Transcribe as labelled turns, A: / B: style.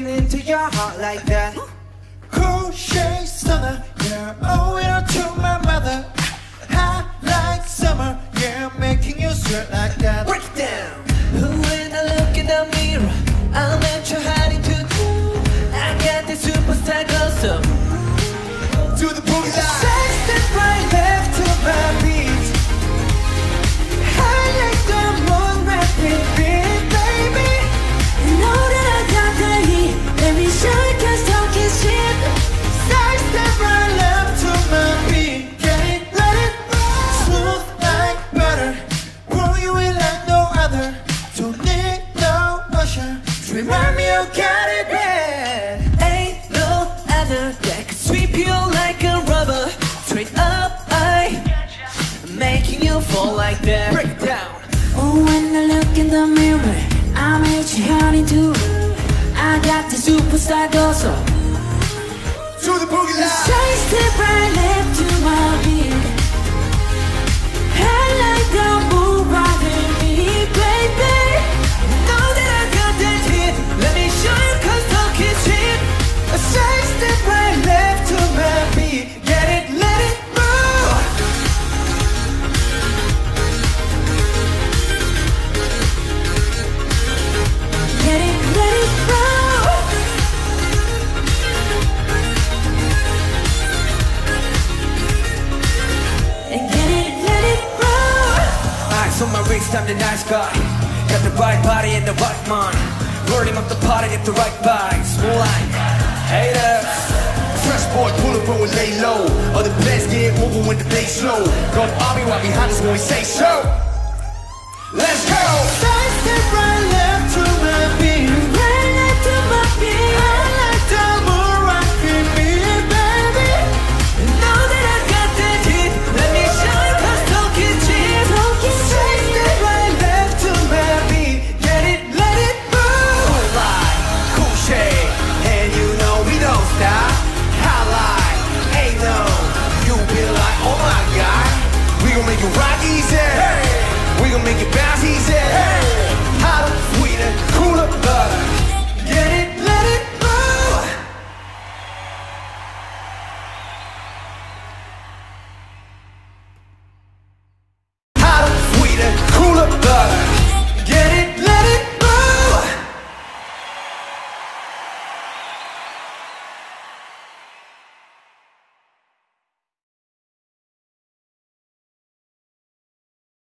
A: breaking into your heart like that.
B: Cool shade stunner, yeah, owe it all to my mother. Hot like summer, yeah, making you sweat like
A: like
C: that.
A: Break it down.
C: Oh, when I look in the mirror, I'm itchy honey too. I got the superstar also.
B: To the boogie line.
C: Right
A: I'm the nice guy. Got the right body and the right mind. Burning up the party at the right vibes. More like haters.
B: Fresh boy, pull up and we lay low. Other players get moving when the bass slow. Got army right behind us when we say so. Let's go! Side easy. Hey. We gon' make it bounce easy. Hey. 하루 위를